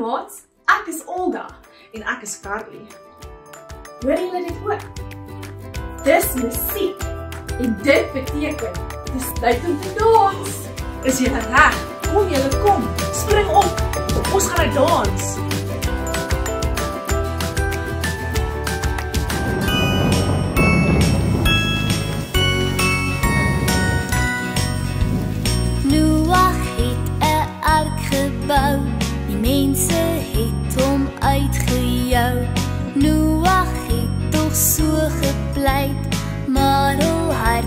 maats, ek is Olga en ek is Carly. Hoor julle dit ook? Dis musiek en dit beteken dis tyd om te dans. Is jy reg? Kom julle kom, spring op. Ons gaan nou dans.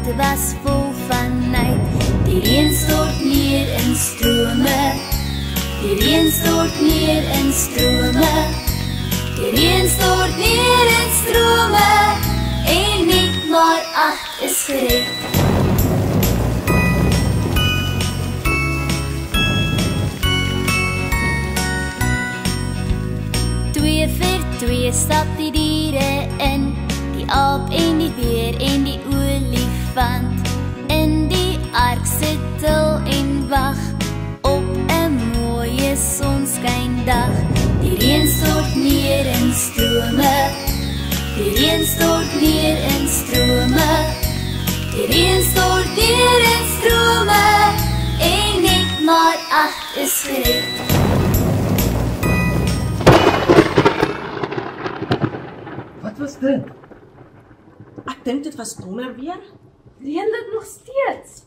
Harte was vol van nait. Die reën stort neer in strome. Die reën stort neer in strome. Die reën stort neer in strome. En net maar ag is gered. Twee vir twee stap die olifant In die ark sit hul en wag Op 'n mooie sonskyndag. Die reën stort neer in strome. Die reën stort neer in strome. Die reën stort neer in strome. En net maar ag is gered. Wat was dit? Ek dink dit was donder weer. Reën dit nog steeds?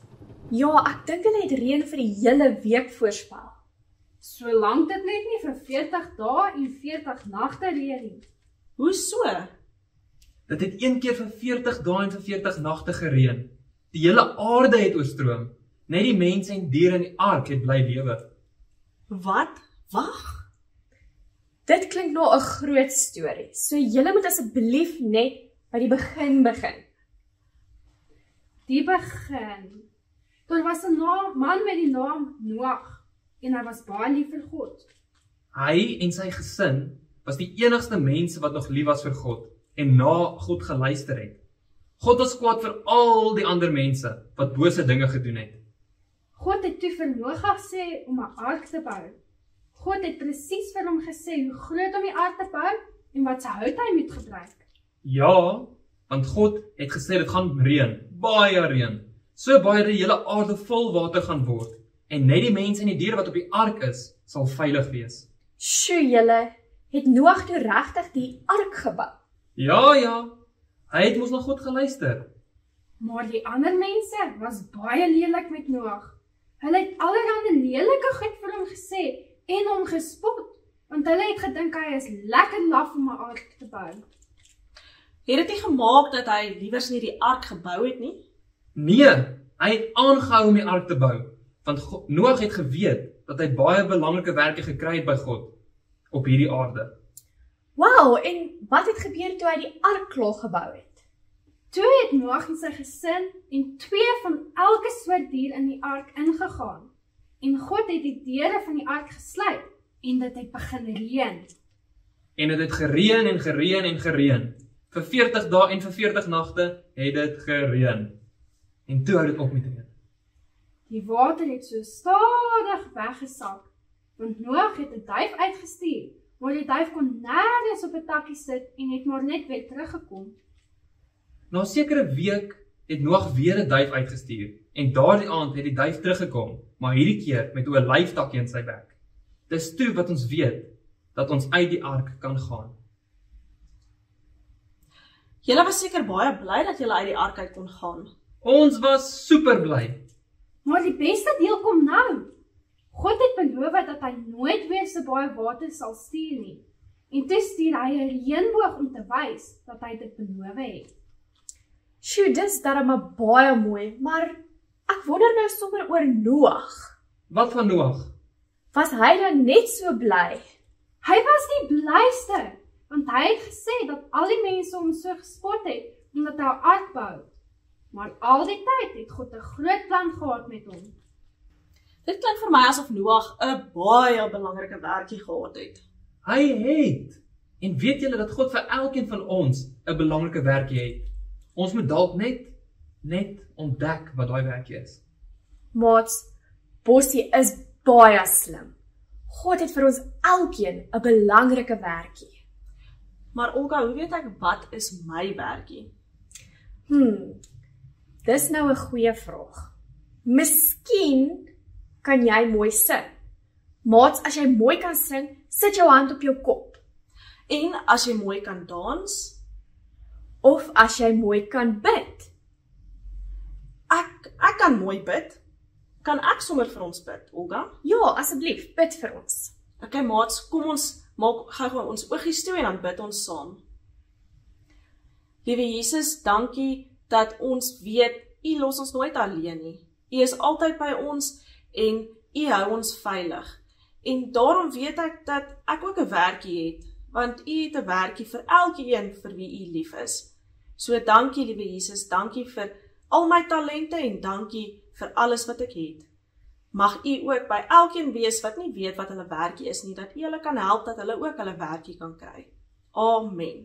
Ja, ek dink hulle het reën vir die hele week voorspel. Solank dit net nie vir 40 dae en 40 nagte reën nie. Hoe so? Dit het een keer vir 40 dae en vir 40 nagte gereën. Die hele aarde het oorstroom. Net die mense en diere in die ark het bly lewe. Wat? Wag. Dit klink na 'n groot storie. So julle moet asseblief net by die begin begin. Die begin. Daar was 'n naam, man met die naam Noag en hy was baie lief vir God. Hy en sy gesin was die enigste mense wat nog lief was vir God en na God geluister het. God was kwaad vir al die ander mense wat bose dinge gedoen het. God het toe vir Noag gesê om 'n ark te bou. God het presies vir hom gesê hoe groot om die ark te bou en wat se hout hy moet gebruik. Ja, want God het gesê dit gaan reën, baie reën. So baie dat die hele aarde vol water gaan word en net die mense en die diere wat op die ark is, sal veilig wees. Sjoe julle, het Noag toe regtig die ark gebou? Ja, ja. Hy het mos na God geluister. Maar die ander mense was baie lelik met Noag. Hulle het allerlei lelike goed vir hom gesê en hom gespot, want hulle het gedink hy is lekker laf om 'n ark te bou. Het dit nie gemaak dat hy liewers nie die ark gebou het nie? Nee, hy het aangehou om die ark te bou, want God, Noag het geweet dat hy baie belangrike werke gekry het by God op hierdie aarde. Wow, en wat het gebeur toe hy die ark klaar gebou het? Toe het Noag en sy gesin en twee van elke soort dier in die ark ingegaan. En God het die deure van die ark gesluit en dit het begin reën. En dit het gereën en gereën en gereën. Vir 40 dae en vir 40 nagte het dit gereën. En toe hou dit op met reën. Die water het so stadig weggesak, want Noag het 'n duif uitgestuur, maar die duif kon nêrens op 'n takkie sit en het maar net weer teruggekom. Na 'n sekere week het Noag weer 'n duif uitgestuur en daardie aand het die duif teruggekom, maar hierdie keer met 'n olyftakkie in sy bek. Dis toe wat ons weet dat ons uit die ark kan gaan. Julle was seker baie bly dat julle uit die ark uit kon gaan. Ons was super bly. Maar die beste deel kom nou. God het beloof dat hy nooit weer so baie water sal stuur nie. En toe stuur hy 'n reënboog om te wys dat hy dit beloof het. Sjoe, dis darem baie mooi, maar ek wonder nou sommer oor Noag. Wat van Noag? Was hy dan net so bly? Hy was die blyste want hy het gesê dat al die mense hom so gespot het omdat hy 'n ark bou. Maar al die tyd het God 'n groot plan gehad met hom. Dit klink vir my asof Noag 'n baie belangrike werkie gehad het. Hy het. En weet julle dat God vir elkeen van ons 'n belangrike werkie het? Ons moet dalk net net ontdek wat daai werkie is. Maats, Bossie is baie slim. God het vir ons elkeen 'n belangrike werkie. Maar Olga, hoe weet ek wat is my werkie? Hm. Dis nou 'n goeie vraag. Miskien kan jy mooi sing. Maats, as jy mooi kan sing, sit jou hand op jou kop. En as jy mooi kan dans, Of as jy mooi kan bid. ek ek kan mooi bid. Kan ek sommer vir ons bid, Olga? Ja, asseblief, bid vir ons. Okay, maats, kom ons maak gou-gou ons oogies toe en dan bid ons saam. Liewe Jesus, dankie dat ons weet U los ons nooit alleen nie. U is altyd by ons en U hou ons veilig. En daarom weet ek dat ek ook 'n werkie het, want U het 'n werkie vir elkeen vir wie U lief is. So dankie liewe Jesus, dankie vir al my talente en dankie vir alles wat ek het. Mag U ook by elkeen wees wat nie weet wat hulle werkie is nie, dat U hulle kan help dat hulle ook hulle werkie kan kry. Amen.